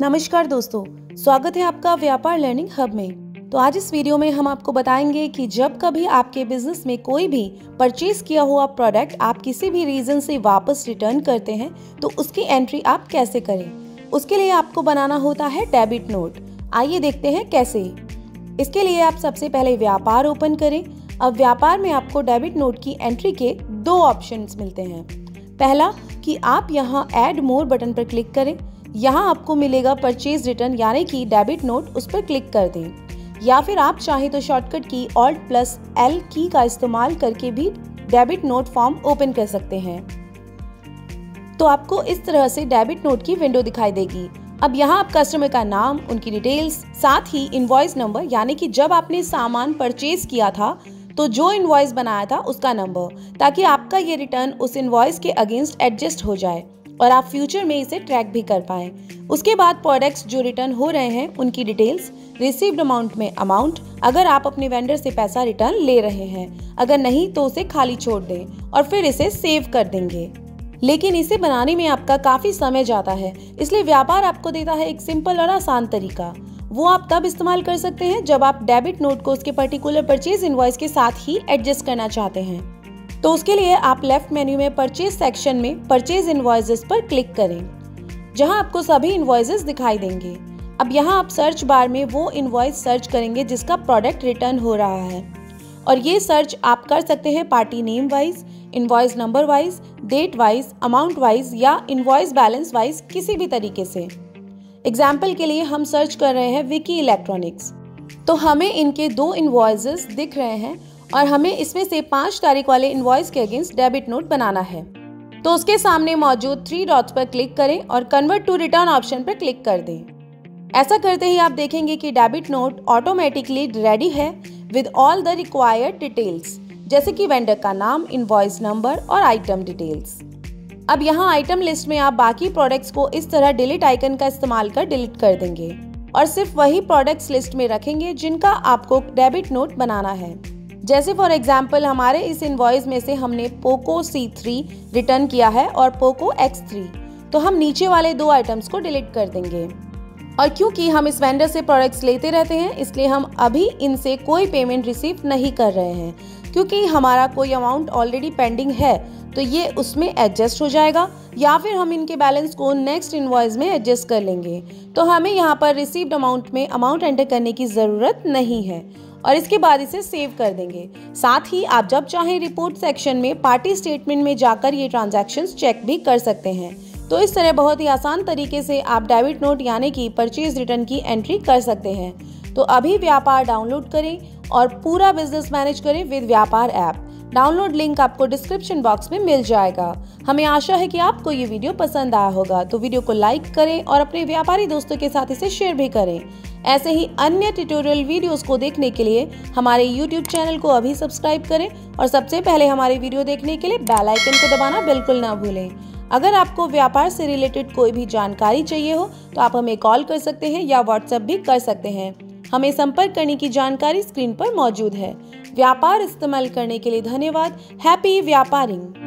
नमस्कार दोस्तों, स्वागत है आपका व्यापार लर्निंग हब में। तो आज इस वीडियो में हम आपको बताएँगे कि जब कभी आपके बिज़नेस में कोई भी परचेज किया हुआ प्रोडक्ट आप किसी भी रीजन से वापस रिटर्न करते हैं तो उसकी एंट्री आप कैसे करें? उसके लिए आपको बनाना होता है डेबिट नोट आइए देखते हैं कैसे। इसके लिए आप सबसे पहले व्यापार ओपन करें। अब व्यापार में आपको डेबिट नोट की एंट्री के दो ऑप्शन मिलते हैं। पहला, कि आप यहाँ एड मोर बटन पर क्लिक करें। यहाँ आपको मिलेगा परचेज रिटर्न यानी कि डेबिट नोट उस पर क्लिक कर दें। या फिर आप चाहें तो शॉर्टकट की ऑल्ट प्लस एल की का इस्तेमाल करके भी डेबिट नोट फॉर्म ओपन कर सकते हैं। तो आपको इस तरह से डेबिट नोट की विंडो दिखाई देगी। अब यहाँ आप कस्टमर का नाम, उनकी डिटेल्स साथ ही इनवॉइस नंबर यानी कि जब आपने सामान परचेज किया था तो जो इनवॉइस बनाया था उसका नंबर ताकि आपका ये रिटर्न उस इनवॉइस के अगेंस्ट एडजस्ट हो जाए। और आप फ्यूचर में इसे ट्रैक भी कर पाए। उसके बाद प्रोडक्ट्स जो रिटर्न हो रहे हैं, उनकी डिटेल्स रिसीव्ड अमाउंट में अमाउंट अगर आप अपने वेंडर से पैसा रिटर्न ले रहे हैं। अगर नहीं तो उसे खाली छोड़ दें और फिर इसे सेव कर देंगे। लेकिन इसे बनाने में आपका काफ़ी समय जाता है, इसलिए व्यापार आपको देता है एक सिंपल और आसान तरीका। वो आप तब इस्तेमाल कर सकते हैं जब आप डेबिट नोट को उसके पर्टिकुलर परचेज इनवॉइस के साथ ही एडजस्ट करना चाहते हैं। तो उसके लिए आप लेफ़्ट मेन्यू में परचेज सेक्शन में परचेज इन्वॉइसेस पर क्लिक करें, जहाँ आपको सभी इन्वॉइसेस दिखाई देंगे। अब यहाँ आप सर्च बार में वो इन्वॉइस सर्च करेंगे जिसका प्रोडक्ट रिटर्न हो रहा है। और ये सर्च आप कर सकते हैं party name wise invoice number wise date wise amount wise या इन्वॉइस बैलेंस वाइज किसी भी तरीके से। एग्ज़ाम्पल के लिए हम सर्च कर रहे हैं विकी इलेक्ट्रॉनिक्स तो हमें इनके दो इन्वॉइसेस दिख रहे हैं और हमें इसमें से पाँच तारीख वाले इन्वॉइस के अगेंस्ट डेबिट नोट बनाना है। तो उसके सामने मौजूद थ्री डॉट्स पर क्लिक करें और कन्वर्ट टू रिटर्न ऑप्शन पर क्लिक कर दें। ऐसा करते ही आप देखेंगे कि डेबिट नोट ऑटोमेटिकली रेडी है with all the required details जैसे कि वेंडर का नाम इनवॉइस नंबर और आइटम डिटेल्स अब यहाँ आइटम लिस्ट में आप बाकी प्रोडक्ट्स को इस तरह डिलीट आइकन का इस्तेमाल कर डिलीट कर देंगे। और सिर्फ़ वही प्रोडक्ट्स लिस्ट में रखेंगे जिनका आपको डेबिट नोट बनाना है। जैसे फॉर एग्ज़ाम्पल हमारे इस इन्वॉइस में से हमने पोको सी थ्री रिटर्न किया है और पोको एक्स थ्री तो हम नीचे वाले दो आइटम्स को डिलीट कर देंगे। और क्योंकि हम इस वेंडर से प्रोडक्ट्स लेते रहते हैं, इसलिए हम अभी इनसे कोई पेमेंट रिसीव नहीं कर रहे हैं। क्योंकि हमारा कोई अमाउंट ऑलरेडी पेंडिंग है तो ये उसमें एडजस्ट हो जाएगा, या फिर हम इनके बैलेंस को नेक्स्ट इन्वॉइस में एडजस्ट कर लेंगे। तो हमें यहाँ पर रिसीव्ड अमाउंट में अमाउंट एंटर करने की ज़रूरत नहीं है, और इसके बाद इसे सेव कर देंगे। साथ ही आप जब चाहें रिपोर्ट सेक्शन में पार्टी स्टेटमेंट में जाकर ये ट्रांजेक्शन चेक भी कर सकते हैं। तो इस तरह बहुत ही आसान तरीके से आप डेबिट नोट यानी कि परचेज रिटर्न की एंट्री कर सकते हैं। तो अभी व्यापार डाउनलोड करें और पूरा बिज़नेस मैनेज करें with Vyapar app download link आपको डिस्क्रिप्शन बॉक्स में मिल जाएगा. हमें आशा है कि आपको ये वीडियो पसंद आया होगा तो वीडियो को लाइक करें और अपने व्यापारी दोस्तों के साथ इसे शेयर भी करें. ऐसे ही अन्य ट्यूटोरियल वीडियोस को देखने के लिए हमारे यूट्यूब चैनल को अभी सब्सक्राइब करें और सबसे पहले हमारे वीडियो देखने के लिए बेल आइकन को दबाना बिल्कुल ना भूलें. अगर आपको व्यापार से रिलेटेड कोई भी जानकारी चाहिए हो तो आप हमें कॉल कर सकते हैं या व्हाट्सएप भी कर सकते हैं. हमें संपर्क करने की जानकारी स्क्रीन पर मौजूद है। व्यापार इस्तेमाल करने के लिए धन्यवाद। हैप्पी व्यापारिंग।